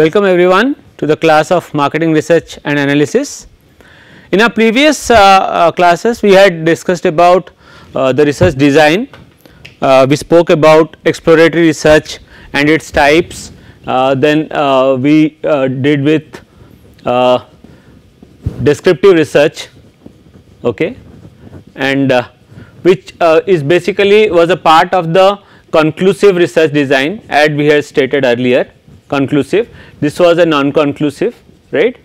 Welcome everyone to the class of marketing research and analysis. In our previous uh, uh, classes we had discussed about uh, the research design, uh, we spoke about exploratory research and its types, uh, then uh, we did with descriptive research okay, and which is basically was a part of the conclusive research design as we had stated earlier conclusive this was a non conclusive right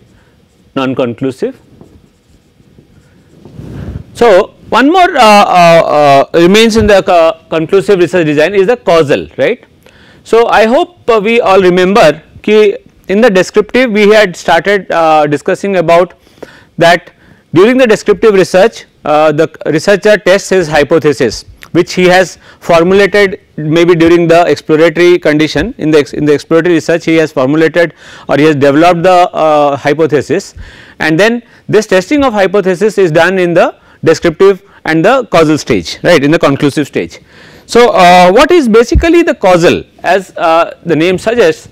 non conclusive. So, one more uh, uh, uh, remains in the conclusive research design is the causal right. So, I hope uh, we all remember ki in the descriptive we had started uh, discussing about that during the descriptive research uh, the researcher tests his hypothesis which he has formulated maybe during the exploratory condition. In the in the exploratory research he has formulated or he has developed the uh, hypothesis. And then this testing of hypothesis is done in the descriptive and the causal stage right in the conclusive stage. So, uh, what is basically the causal? As uh, the name suggests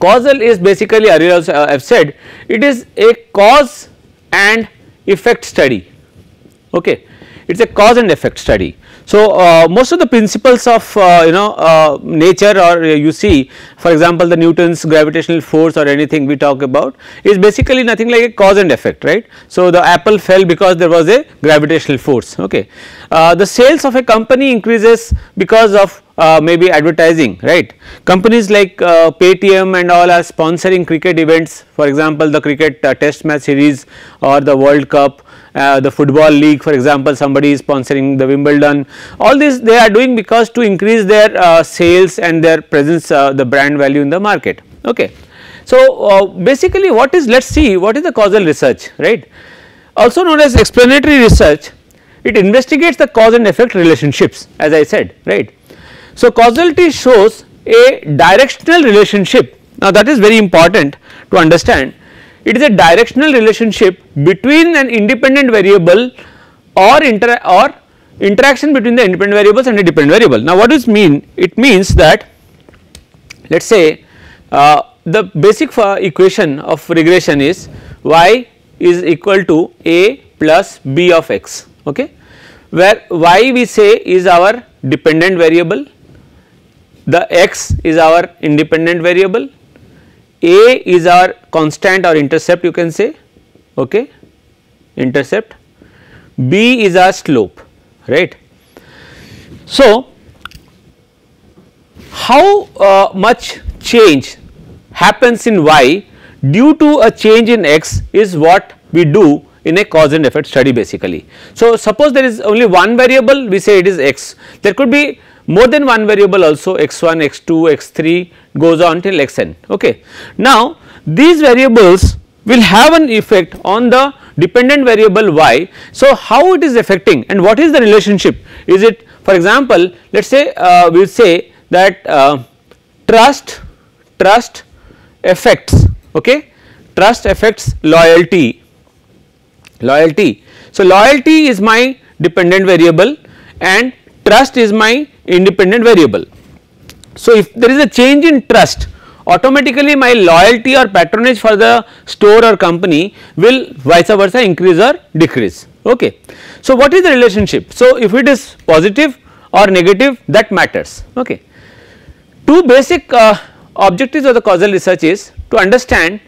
causal is basically earlier I have said it is a cause and effect study. Okay it is a cause and effect study. So, uh, most of the principles of uh, you know uh, nature or you see for example, the Newton's gravitational force or anything we talk about is basically nothing like a cause and effect right. So, the apple fell because there was a gravitational force okay. Uh, the sales of a company increases because of uh, maybe advertising right. Companies like uh, Paytm and all are sponsoring cricket events for example, the cricket test match series or the world cup uh, the football league for example somebody is sponsoring the Wimbledon. All this they are doing because to increase their uh, sales and their presence uh, the brand value in the market. Okay. So uh, basically what is let us see what is the causal research right? Also known as explanatory research it investigates the cause and effect relationships as I said right. So causality shows a directional relationship. Now that is very important to understand it is a directional relationship between an independent variable or inter or interaction between the independent variables and a dependent variable. Now what does mean? It means that let us say uh, the basic equation of regression is y is equal to a plus b of x okay where y we say is our dependent variable the x is our independent variable a is our constant or intercept you can say okay intercept b is our slope right. So, how uh, much change happens in y due to a change in x is what we do in a cause and effect study basically. So, suppose there is only one variable we say it is x there could be more than one variable also x1, x2, x3 goes on till xn okay. Now these variables will have an effect on the dependent variable y. So how it is affecting and what is the relationship is it for example let us say uh, we say that uh, trust trust affects okay trust affects loyalty loyalty. So loyalty is my dependent variable and trust is my independent variable. So, if there is a change in trust automatically my loyalty or patronage for the store or company will vice versa increase or decrease okay. So, what is the relationship? So, if it is positive or negative that matters okay. Two basic uh, objectives of the causal research is to understand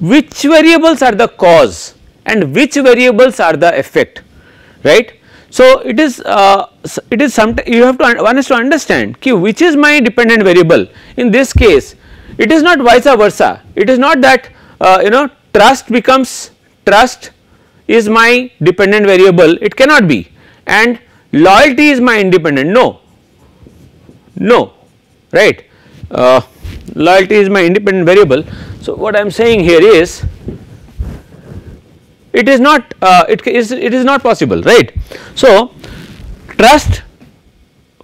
which variables are the cause and which variables are the effect right so, it is uh, it is some you have to one is to understand ki which is my dependent variable. In this case it is not vice versa. It is not that uh, you know trust becomes trust is my dependent variable. It cannot be. And loyalty is my independent. No. No. Right. Uh, loyalty is my independent variable. So, what I am saying here is it is not uh, it is it is not possible right. So, trust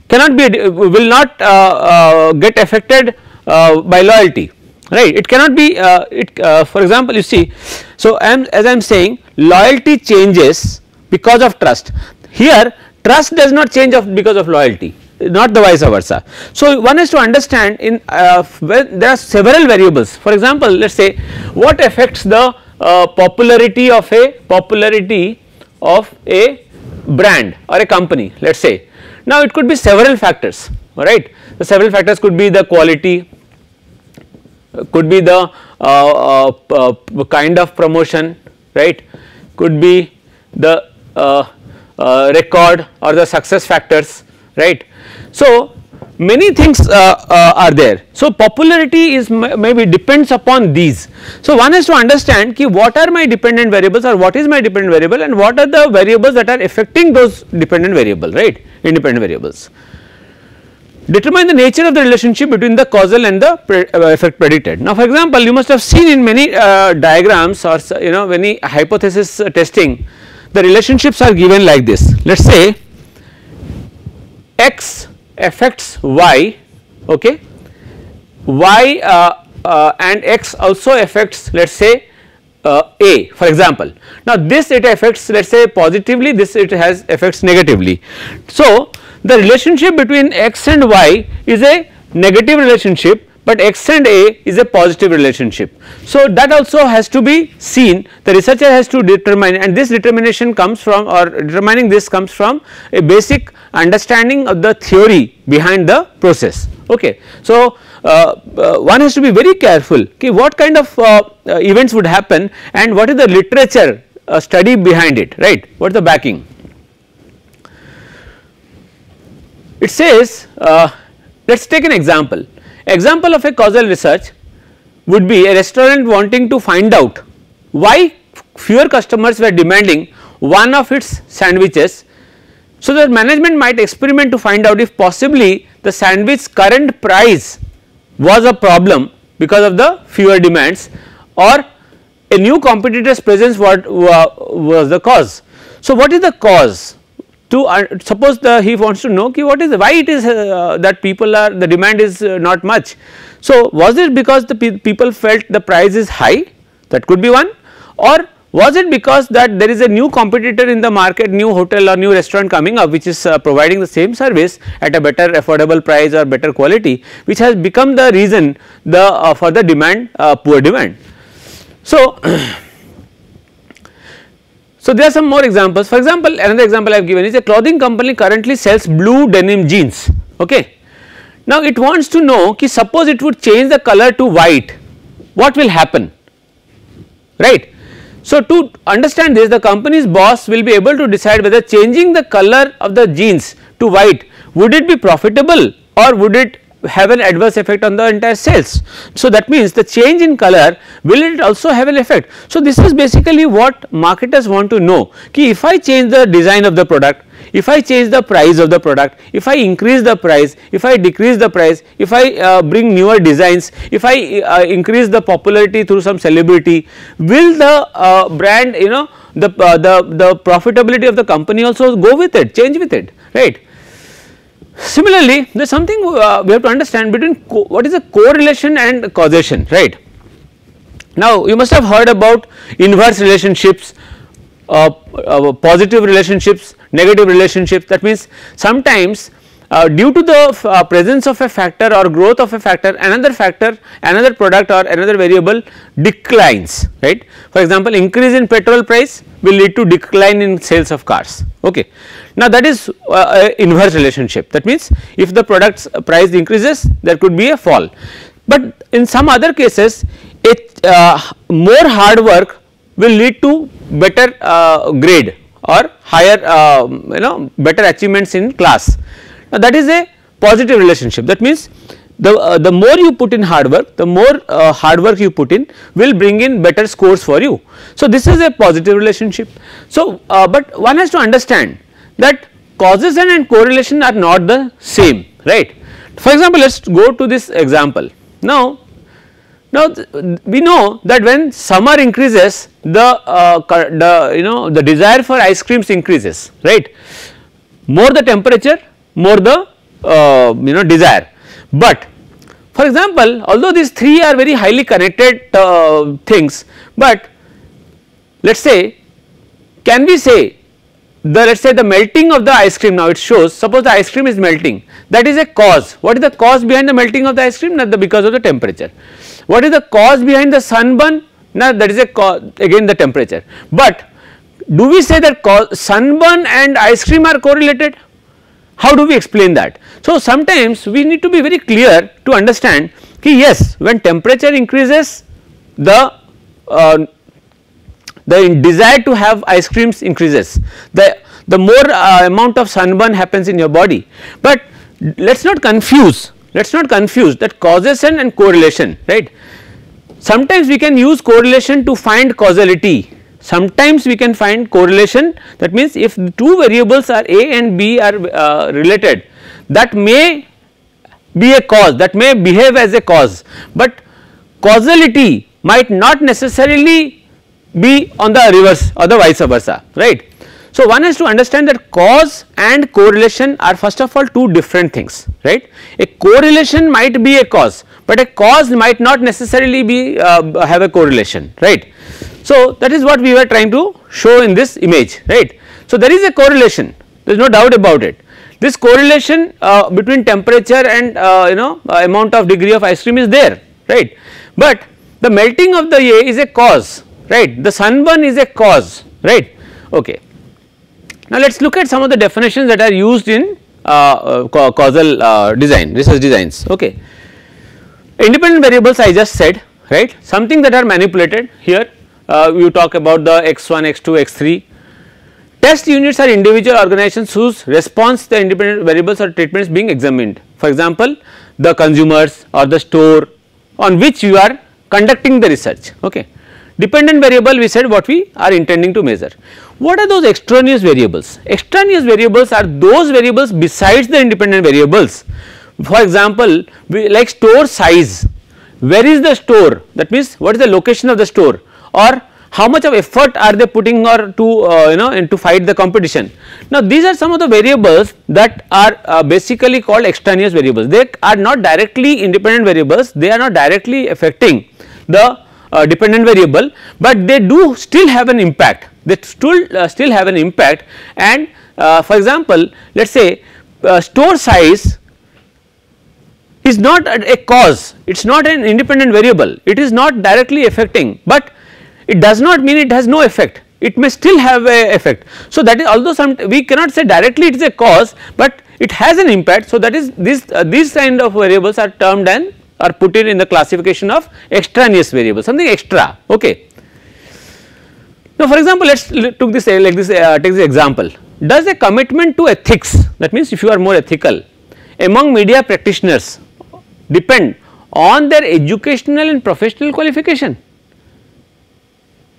cannot be will not uh, uh, get affected uh, by loyalty right it cannot be uh, it uh, for example you see so I am as I am saying loyalty changes because of trust here trust does not change of because of loyalty not the vice versa. So, one has to understand in there are several variables for example, let us say what affects the popularity of a popularity of a brand or a company let us say. Now, it could be several factors right the several factors could be the quality could be the uh, uh, uh, kind of promotion right could be the uh, uh, record or the success factors right. So, many things uh, are there. So, popularity is maybe depends upon these. So, one has to understand ki what are my dependent variables or what is my dependent variable and what are the variables that are affecting those dependent variable right independent variables determine the nature of the relationship between the causal and the pre uh, effect predicted. Now, for example, you must have seen in many uh, diagrams or you know many hypothesis uh, testing the relationships are given like this. Let us say x affects y okay y uh, uh, and x also affects let us say uh, a for example. Now, this it affects let us say positively this it has affects negatively. So, the relationship between x and y is a negative relationship but x and a is a positive relationship. So, that also has to be seen the researcher has to determine and this determination comes from or determining this comes from a basic understanding of the theory behind the process. Okay. So, uh, uh, one has to be very careful okay, what kind of uh, uh events would happen and what is the literature uh, study behind it right what is the backing. It says uh, let us take an example, example of a causal research would be a restaurant wanting to find out why fewer customers were demanding one of its sandwiches. So, the management might experiment to find out if possibly the sandwich current price was a problem because of the fewer demands or a new competitor's presence what was the cause. So, what is the cause? To uh, suppose the he wants to know what is why it is uh, that people are the demand is uh, not much. So, was it because the pe people felt the price is high that could be one or was it because that there is a new competitor in the market new hotel or new restaurant coming up which is uh, providing the same service at a better affordable price or better quality which has become the reason the uh, for the demand uh, poor demand. So, So, there are some more examples for example another example I have given is a clothing company currently sells blue denim jeans okay. Now it wants to know ki suppose it would change the color to white what will happen right. So to understand this the company's boss will be able to decide whether changing the color of the jeans to white would it be profitable or would it have an adverse effect on the entire sales. So, that means the change in color will it also have an effect. So, this is basically what marketers want to know ki if I change the design of the product, if I change the price of the product, if I increase the price, if I decrease the price, if I uh, bring newer designs, if I uh, increase the popularity through some celebrity, will the uh, brand you know the, uh, the, the profitability of the company also go with it, change with it, right. Similarly, there is something uh, we have to understand between what is a correlation and causation right. Now, you must have heard about inverse relationships, uh, uh, positive relationships, negative relationships that means sometimes uh, due to the uh, presence of a factor or growth of a factor another factor another product or another variable declines right. For example, increase in petrol price will lead to decline in sales of cars okay. Now that is uh, inverse relationship that means if the product's price increases there could be a fall but in some other cases it uh, more hard work will lead to better uh, grade or higher uh, you know better achievements in class now that is a positive relationship that means the uh, the more you put in hard work the more uh, hard work you put in will bring in better scores for you. So this is a positive relationship. So uh, but one has to understand that causation and correlation are not the same right. For example let us go to this example now now we know that when summer increases the uh, the you know the desire for ice creams increases right more the temperature more the uh, you know desire. But for example, although these three are very highly connected uh, things, but let us say can we say the let us say the melting of the ice cream now it shows suppose the ice cream is melting. That is a cause. What is the cause behind the melting of the ice cream? Not the because of the temperature. What is the cause behind the sunburn? Now that is a cause again the temperature. But do we say that cause sunburn and ice cream are correlated how do we explain that? So sometimes we need to be very clear to understand ki yes when temperature increases the uh, the desire to have ice creams increases. The the more uh, amount of sunburn happens in your body. But let us not confuse let us not confuse that causation and correlation right? Sometimes we can use correlation to find causality sometimes we can find correlation that means if two variables are a and b are uh, related that may be a cause that may behave as a cause but causality might not necessarily be on the reverse or the vice versa right. So, one has to understand that cause and correlation are first of all two different things right a correlation might be a cause but a cause might not necessarily be uh, have a correlation right. So, that is what we were trying to show in this image right. So, there is a correlation. There is no doubt about it. This correlation uh, between temperature and uh, you know uh, amount of degree of ice cream is there right? But the melting of the A is a cause right? The sunburn is a cause right? Okay. Now let us look at some of the definitions that are used in uh, uh, causal uh, design research designs. Okay. Independent variables I just said right? Something that are manipulated here uh, you talk about the x1 x2 x3 test units are individual organizations whose response to the independent variables or treatments being examined. For example the consumers or the store on which you are conducting the research. Okay. Dependent variable we said what we are intending to measure. What are those extraneous variables? Extraneous variables are those variables besides the independent variables. For example, like store size, where is the store? That means what is the location of the store or how much of effort are they putting or to uh, you know and to fight the competition. Now these are some of the variables that are uh, basically called extraneous variables. They are not directly independent variables. They are not directly affecting the uh, dependent variable, but they do still have an impact. They still uh, still have an impact. And uh, for example let us say uh, store size is not a cause. It is not an independent variable. It is not directly affecting. But it does not mean it has no effect. It may still have a effect. So that is although some we cannot say directly it is a cause but it has an impact. So that is this uh, these kind of variables are termed and are put in in the classification of extraneous variables something extra. Okay. Now for example let us took this like this uh, take this example. Does a commitment to ethics that means if you are more ethical among media practitioners depend on their educational and professional qualification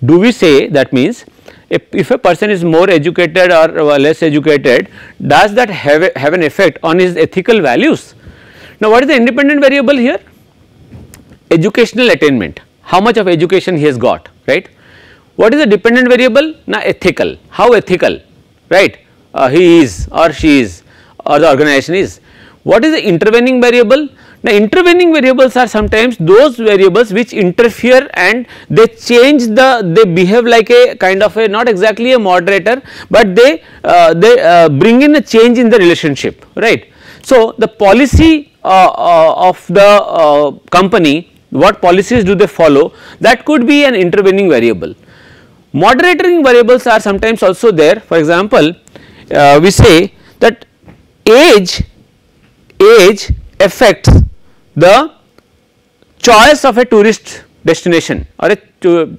do we say that means if, if a person is more educated or less educated does that have, have an effect on his ethical values? Now what is the independent variable here? Educational attainment. How much of education he has got right? What is the dependent variable? Now ethical. How ethical right? Uh, he is or she is or the organization is. What is the intervening variable now intervening variables are sometimes those variables which interfere and they change the they behave like a kind of a not exactly a moderator but they uh, they uh, bring in a change in the relationship right? So the policy uh, uh of the uh, company what policies do they follow? That could be an intervening variable. Moderating variables are sometimes also there. For example uh, we say that age age affects the choice of a tourist destination or a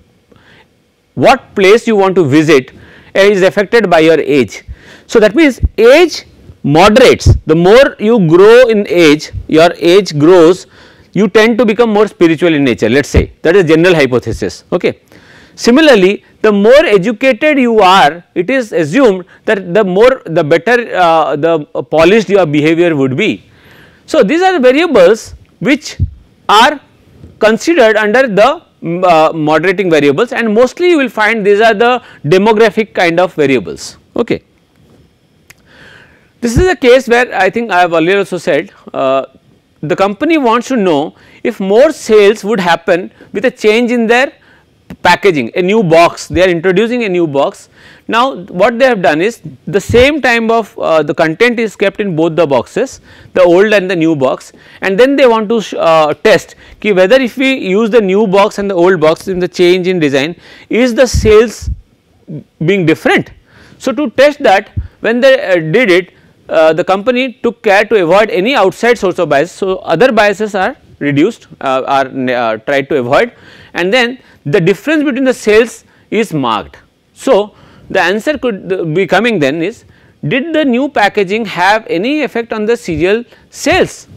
what place you want to visit is affected by your age. So that means age moderates the more you grow in age your age grows you tend to become more spiritual in nature let us say that is general hypothesis okay. Similarly, the more educated you are it is assumed that the more the better uh, the polished your behavior would be. So, these are the variables which are considered under the mm, uh, moderating variables and mostly you will find these are the demographic kind of variables okay. This is a case where I think I have earlier also said uh, the company wants to know if more sales would happen with a change in their packaging a new box they are introducing a new box. Now what they have done is the same time of uh, the content is kept in both the boxes the old and the new box and then they want to uh, test ki whether if we use the new box and the old box in the change in design is the sales being different. So to test that when they uh, did it uh, the company took care to avoid any outside source of bias. So other biases are reduced uh, are uh, tried to avoid and then the difference between the sales is marked. So, the answer could be coming then is did the new packaging have any effect on the cereal sales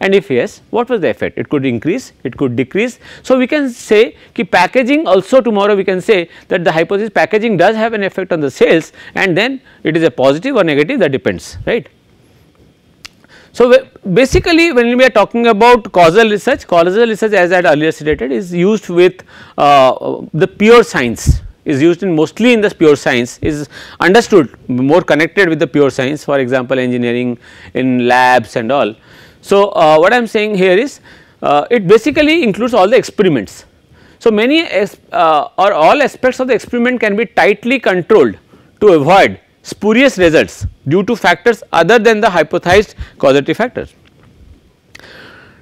and if yes what was the effect it could increase it could decrease. So, we can say ki packaging also tomorrow we can say that the hypothesis packaging does have an effect on the sales and then it is a positive or negative that depends right. So, basically when we are talking about causal research, causal research as I had earlier stated is used with uh, the pure science is used in mostly in the pure science is understood more connected with the pure science for example engineering in labs and all. So, uh, what I am saying here is uh, it basically includes all the experiments. So, many uh, or all aspects of the experiment can be tightly controlled to avoid spurious results due to factors other than the hypothesized causative factors.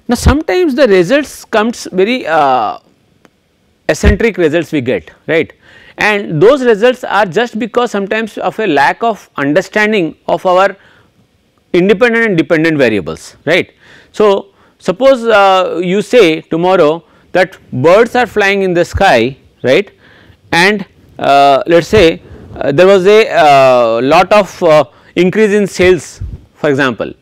Now sometimes the results comes very uh, eccentric results we get right and those results are just because sometimes of a lack of understanding of our independent and dependent variables right. So suppose uh, you say tomorrow that birds are flying in the sky right and uh, let us say there was a uh, lot of uh, increase in sales for example.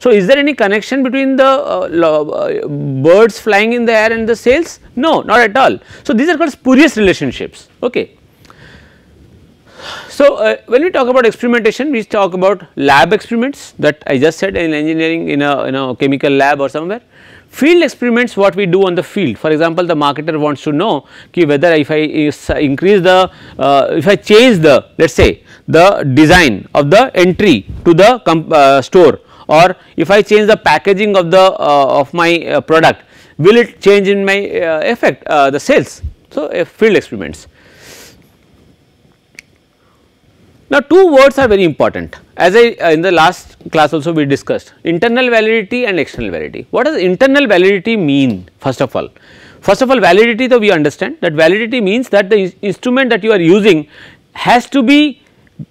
So, is there any connection between the uh, birds flying in the air and the sales? No, not at all. So, these are called spurious relationships. Okay. So, uh, when we talk about experimentation, we talk about lab experiments that I just said in engineering in a, in a chemical lab or somewhere. Field experiments what we do on the field for example, the marketer wants to know whether if I increase the uh, if I change the let us say the design of the entry to the uh, store or if I change the packaging of the uh, of my uh, product will it change in my uh, effect uh, the sales. So, field experiments. Now, two words are very important as I uh, in the last class also we discussed internal validity and external validity. What does internal validity mean first of all? First of all validity though we understand that validity means that the instrument that you are using has to be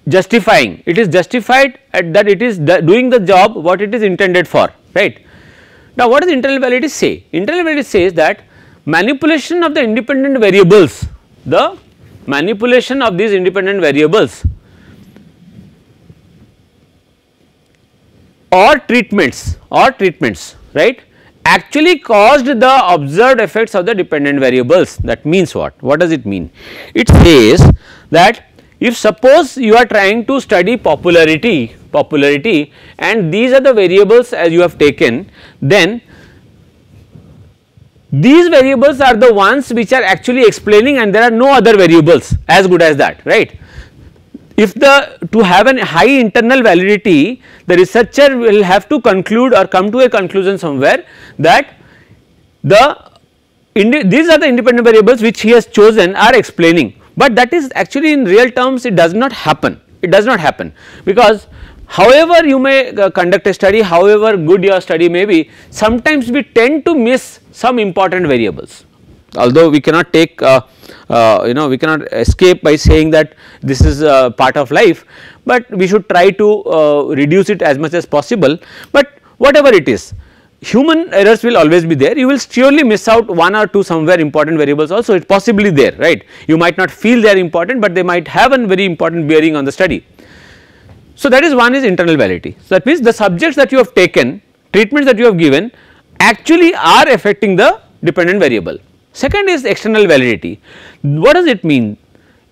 justifying it is justified that it is doing the job what it is intended for right. Now, what does internal validity say? Internal validity says that manipulation of the independent variables the manipulation of these independent variables or treatments or treatments right? Actually caused the observed effects of the dependent variables. That means what? What does it mean? It says that if suppose you are trying to study popularity popularity and these are the variables as you have taken then these variables are the ones which are actually explaining and there are no other variables as good as that right if the to have a high internal validity the researcher will have to conclude or come to a conclusion somewhere that the these are the independent variables which he has chosen are explaining, but that is actually in real terms it does not happen. It does not happen. Because however you may uh, conduct a study however good your study may be sometimes we tend to miss some important variables. Although we cannot take uh, uh, you know we cannot escape by saying that this is a part of life, but we should try to uh, reduce it as much as possible. But whatever it is human errors will always be there. You will surely miss out one or two somewhere important variables also. It is possibly there right? You might not feel they are important but they might have a very important bearing on the study. So that is one is internal validity. So that means the subjects that you have taken treatments that you have given actually are affecting the dependent variable Second is external validity. What does it mean?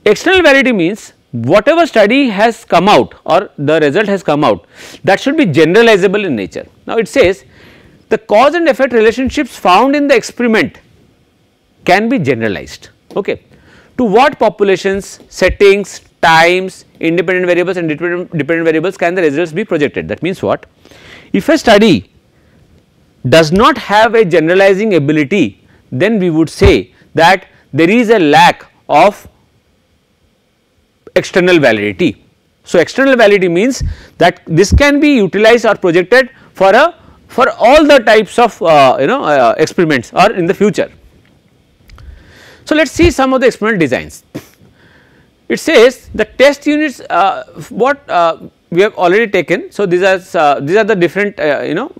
External validity means whatever study has come out or the result has come out that should be generalizable in nature. Now it says the cause and effect relationships found in the experiment can be generalized okay to what populations settings times independent variables and dependent variables can the results be projected that means what if a study does not have a generalizing ability then we would say that there is a lack of external validity. So, external validity means that this can be utilized or projected for a for all the types of uh, you know uh, experiments or in the future. So, let us see some of the experimental designs. It says the test units uh, what uh, we have already taken. So, these are uh, these are the different uh, you know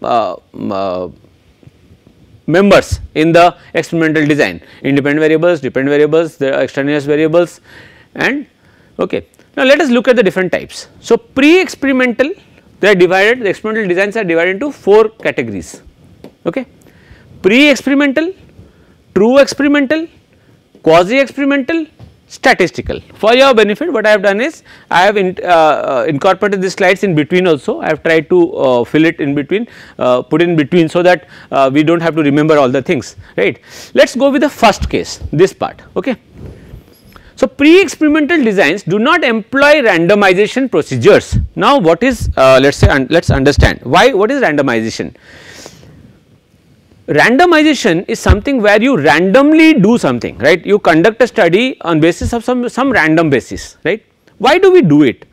members in the experimental design independent variables, dependent variables, the extraneous variables and okay. Now, let us look at the different types. So, pre-experimental they are divided the experimental designs are divided into 4 categories okay. Pre-experimental, true experimental, quasi experimental, statistical. For your benefit what I have done is I have in, uh, uh, incorporated these slides in between also I have tried to uh, fill it in between uh, put in between so that uh, we do not have to remember all the things right. Let us go with the first case this part okay. So, pre-experimental designs do not employ randomization procedures. Now, what is uh, let us say and let us understand why what is randomization? Randomization is something where you randomly do something right? You conduct a study on basis of some some random basis right? Why do we do it?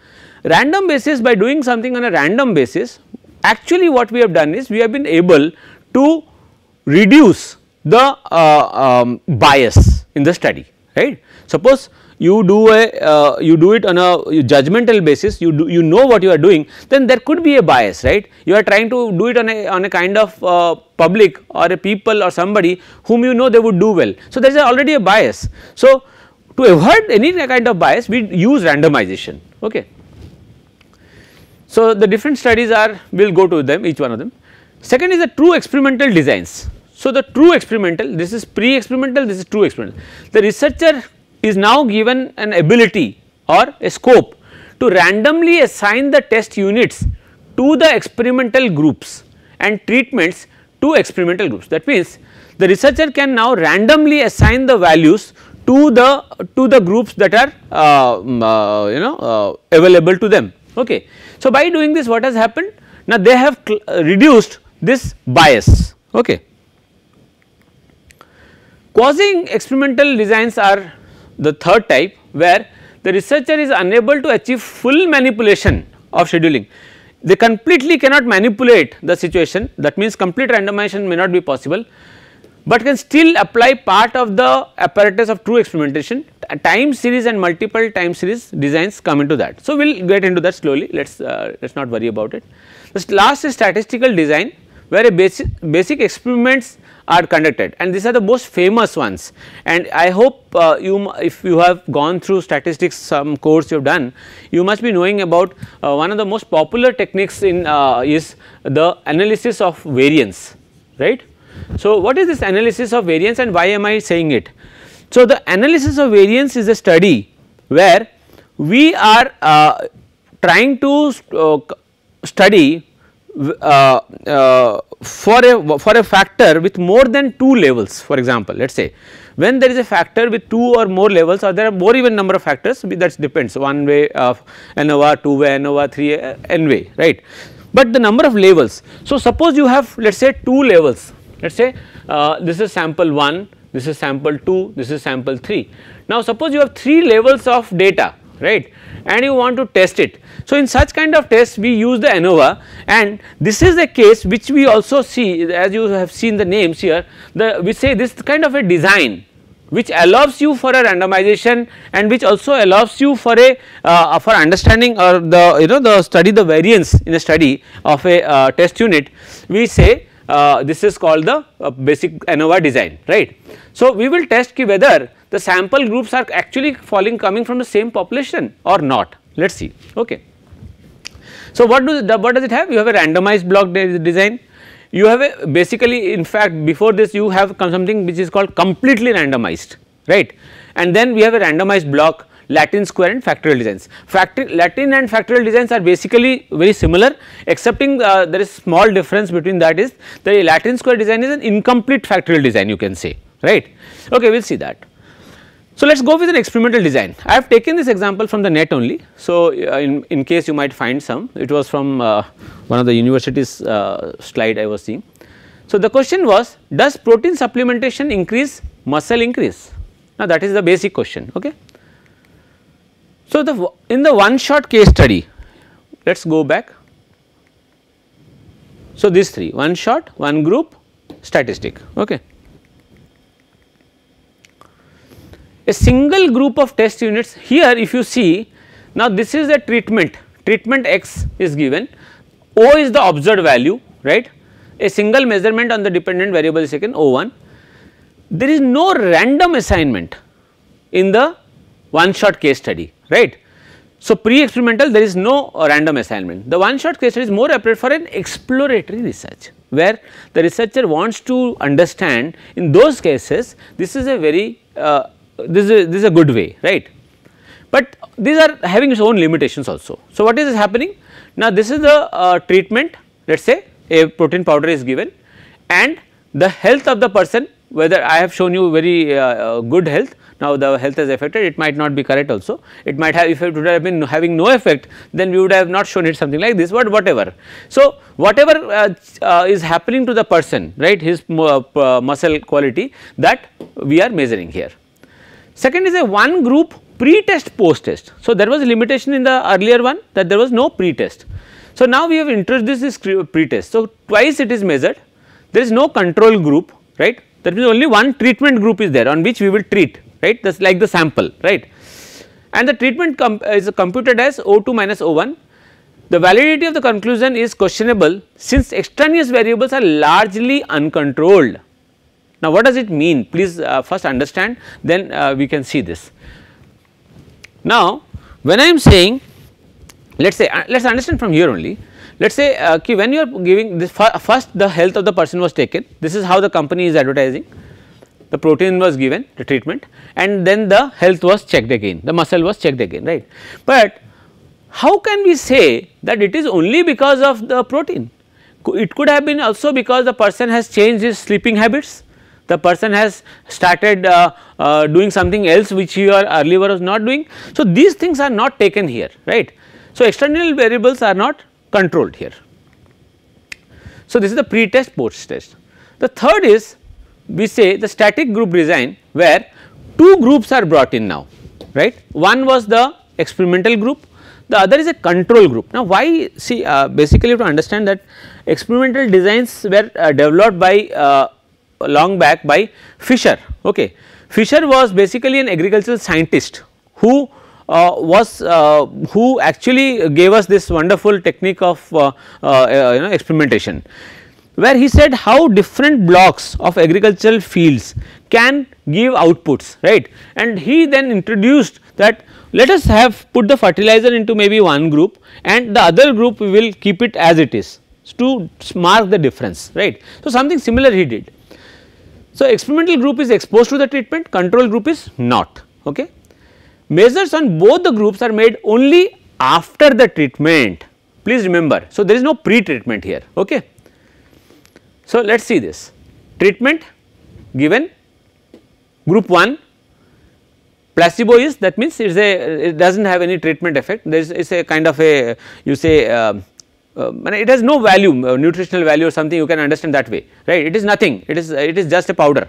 Random basis by doing something on a random basis actually what we have done is we have been able to reduce the uh, um, bias in the study right? Suppose you do a uh, you do it on a judgmental basis you do you know what you are doing then there could be a bias right? You are trying to do it on a on a kind of uh, public or a people or somebody whom you know they would do well. So there is already a bias. So to avoid any kind of bias we use randomization okay? So the different studies are we will go to them each one of them. Second is the true experimental designs so the true experimental this is pre experimental this is true experimental the researcher is now given an ability or a scope to randomly assign the test units to the experimental groups and treatments to experimental groups. That means, the researcher can now randomly assign the values to the to the groups that are uh, uh, you know uh, available to them. Okay. So, by doing this what has happened? Now, they have reduced this bias. Okay. Quasi experimental designs are the third type where the researcher is unable to achieve full manipulation of scheduling. They completely cannot manipulate the situation that means complete randomization may not be possible, but can still apply part of the apparatus of true experimentation time series and multiple time series designs come into that. So, we will get into that slowly let us uh, let us not worry about it. The last is statistical design where a basic, basic experiments are conducted and these are the most famous ones and I hope uh, you if you have gone through statistics some course you have done you must be knowing about uh, one of the most popular techniques in uh, is the analysis of variance right. So, what is this analysis of variance and why am I saying it? So, the analysis of variance is a study where we are uh, trying to uh, study uh, uh, for a for a factor with more than two levels for example let us say when there is a factor with two or more levels or there are more even number of factors that depends one way of ANOVA, two way ANOVA, three n way right but the number of levels. So, suppose you have let us say two levels let us say uh, this is sample 1, this is sample 2, this is sample 3. Now, suppose you have 3 levels of data right and you want to test it. So, in such kind of tests we use the ANOVA and this is a case which we also see as you have seen the names here the we say this kind of a design which allows you for a randomization and which also allows you for a uh, for understanding or the you know the study the variance in the study of a uh, test unit we say uh, this is called the uh, basic ANOVA design right. So, we will test whether the sample groups are actually falling coming from the same population or not let us see okay. So, what do the, what does it have you have a randomized block de design you have a basically in fact before this you have something which is called completely randomized right and then we have a randomized block Latin square and factorial designs. Factor, Latin and factorial designs are basically very similar excepting uh, there is small difference between that is the Latin square design is an incomplete factorial design you can say right okay we will see that. So, let us go with an experimental design. I have taken this example from the net only. So, uh, in, in case you might find some, it was from uh, one of the universities uh, slide I was seeing. So, the question was does protein supplementation increase muscle increase Now that is the basic question. Okay. So the in the one shot case study, let us go back. So these three one shot, one group, statistic. Okay. A single group of test units here if you see now this is a treatment. Treatment x is given. O is the observed value right? A single measurement on the dependent variable is taken O1 there is no random assignment in the one shot case study right. So, pre experimental there is no random assignment. The one shot case study is more appropriate for an exploratory research where the researcher wants to understand in those cases this is a very uh, this is a, this is a good way right. But these are having its own limitations also. So, what is happening now this is the uh, treatment let us say a protein powder is given and the health of the person whether I have shown you very uh, uh, good health now the health is affected it might not be correct also it might have if it would have been having no effect then we would have not shown it something like this but whatever. So, whatever uh, uh, is happening to the person right his uh, muscle quality that we are measuring here. Second is a one group pre-test post-test. So, there was a limitation in the earlier one that there was no pre-test. So, now we have introduced this pre-test. So, twice it is measured there is no control group right that means only one treatment group is there on which we will treat right that is like the sample right and the treatment is computed as O2 minus O1. The validity of the conclusion is questionable since extraneous variables are largely uncontrolled. Now, what does it mean? Please uh, first understand then uh, we can see this. Now, when I am saying let us say uh, let us understand from here only. Let us say uh, when you are giving this first the health of the person was taken. This is how the company is advertising. The protein was given the treatment and then the health was checked again. The muscle was checked again right. But how can we say that it is only because of the protein? It could have been also because the person has changed his sleeping habits the person has started uh, uh, doing something else which he or earlier was not doing. So, these things are not taken here right. So, external variables are not controlled here. So, this is the pre-test post test. The third is we say the static group design where two groups are brought in now right. One was the experimental group the other is a control group. Now, why see uh, basically to understand that experimental designs were uh, developed by uh, long back by Fisher. Okay. Fisher was basically an agricultural scientist who uh, was uh, who actually gave us this wonderful technique of uh, uh, you know experimentation where he said how different blocks of agricultural fields can give outputs right and he then introduced that let us have put the fertilizer into maybe one group and the other group we will keep it as it is to mark the difference right. So, something similar he did so, experimental group is exposed to the treatment, control group is not. Okay. Measures on both the groups are made only after the treatment, please remember. So, there is no pre-treatment here. Okay. So, let us see this treatment given group 1 placebo is that means it is a it does not have any treatment effect there is a kind of a you say uh, uh, it has no value uh, nutritional value or something you can understand that way right it is nothing it is uh, it is just a powder.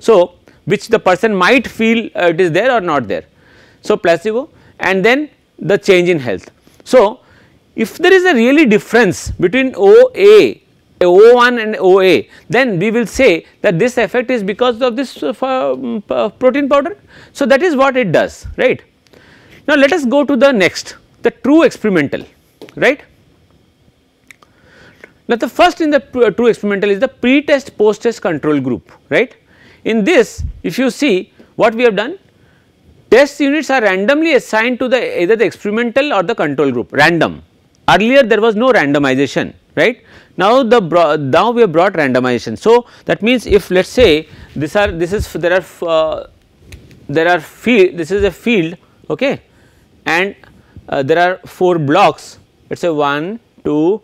So, which the person might feel uh, it is there or not there. So, placebo and then the change in health. So, if there is a really difference between OA O1 and OA then we will say that this effect is because of this uh, um, protein powder. So, that is what it does right. Now, let us go to the next the true experimental right. Now, the first in the true experimental is the pre-test post-test control group right. In this if you see what we have done test units are randomly assigned to the either the experimental or the control group random. Earlier there was no randomization right. Now, the now we have brought randomization. So, that means if let us say this are this is there are uh, there are field this is a field okay and uh, there are 4 blocks let us say 1, 2,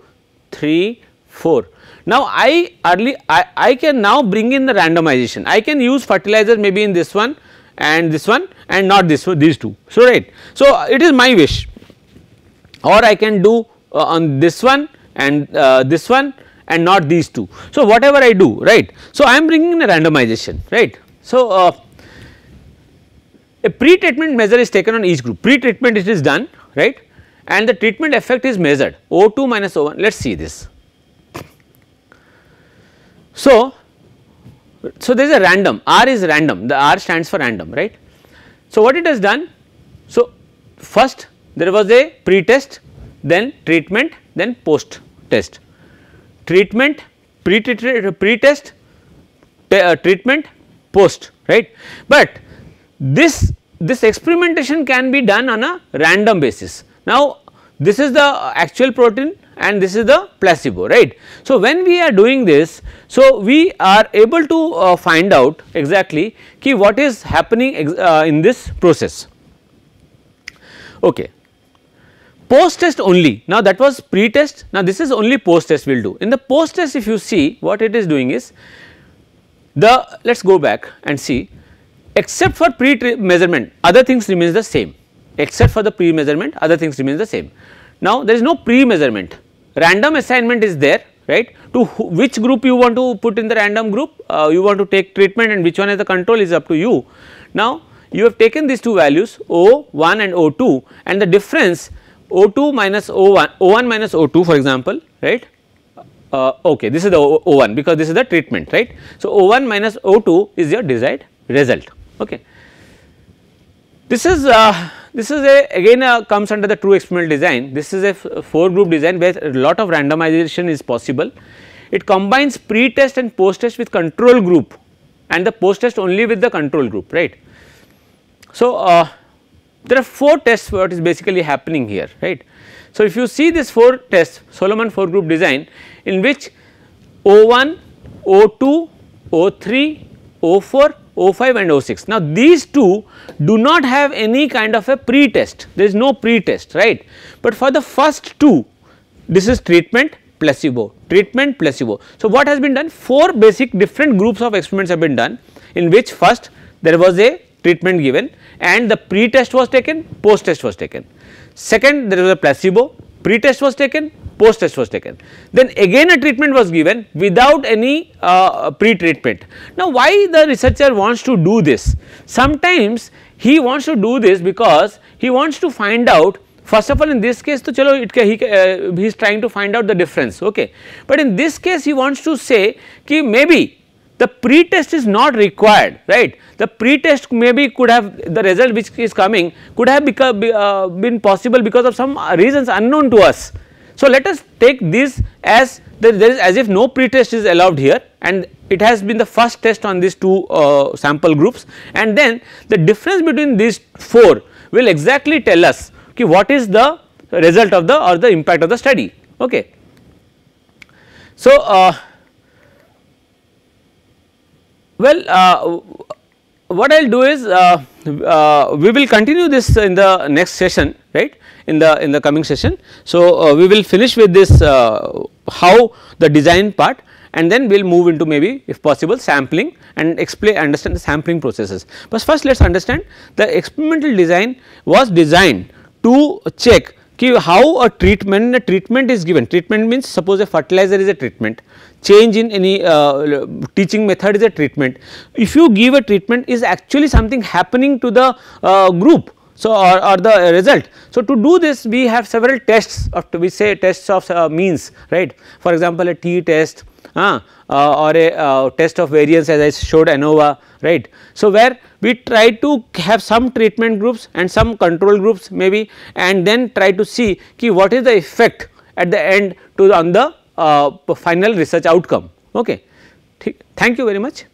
3, 4. Now, I early I, I can now bring in the randomization I can use fertilizer maybe in this one and this one and not this one these two. So, right. So, it is my wish or I can do uh, on this one and uh, this one and not these two. So, whatever I do right. So, I am bringing in a randomization right. So, uh, a pre-treatment measure is taken on each group, pre-treatment it is done right and the treatment effect is measured O2 minus O1 let us see this. So, so there is a random. R is random. The R stands for random right. So, what it has done? So first there was a pre-test then treatment then post test treatment pre-test uh, treatment post right? But this this experimentation can be done on a random basis. Now this is the actual protein and this is the placebo right. So, when we are doing this so we are able to uh, find out exactly key what is happening uh, in this process. Okay. Post test only now that was pre test now this is only post test we will do. In the post test if you see what it is doing is the let us go back and see except for pre measurement other things remains the same except for the pre measurement other things remains the same. Now there is no pre measurement random assignment is there right to which group you want to put in the random group uh, you want to take treatment and which one is the control is up to you. Now you have taken these two values O1 and O2 and the difference O2 minus O1 O1 minus O2 for example right uh, okay this is the o, O1 because this is the treatment right. So O1 minus O2 is your desired result okay. This is uh, this is a again uh, comes under the true experimental design. This is a 4 group design where a lot of randomization is possible. It combines pre-test and post-test with control group and the post-test only with the control group right. So, uh, there are 4 tests what is basically happening here right. So, if you see this 4 tests Solomon 4 group design in which O1, O2, O3, O4 O5 and O6. Now these two do not have any kind of a pre-test, there is no pre-test right, but for the first two this is treatment placebo, treatment placebo. So what has been done? Four basic different groups of experiments have been done in which first there was a treatment given and the pre-test was taken, post-test was taken. Second there was a placebo, pre-test was taken, post test was taken. Then again a treatment was given without any uh, pre-treatment. Now why the researcher wants to do this? Sometimes he wants to do this because he wants to find out first of all in this case to chalo it he uh, he is trying to find out the difference okay but in this case he wants to say ki maybe the pre-test is not required right the pre-test maybe could have the result which is coming could have become, uh, been possible because of some reasons unknown to us so, let us take this as there is as if no pretest is allowed here and it has been the first test on these two uh, sample groups and then the difference between these 4 will exactly tell us okay, what is the result of the or the impact of the study. Okay. So, uh, well uh, what I will do is uh, uh, we will continue this in the next session right in the in the coming session. So, we will finish with this how the design part and then we will move into maybe if possible sampling and explain understand the sampling processes. But first let us understand the experimental design was designed to check how a treatment a treatment is given. Treatment means suppose a fertilizer is a treatment. Change in any uh, teaching method is a treatment. If you give a treatment is actually something happening to the uh, group. So, or, the result. So, to do this we have several tests of we say tests of uh, means right? For example, a t test uh, or a uh, test of variance as I showed ANOVA right. So, where we try to have some treatment groups and some control groups maybe and then try to see ki what is the effect at the end to on the uh, final research outcome. Okay. Thank you very much.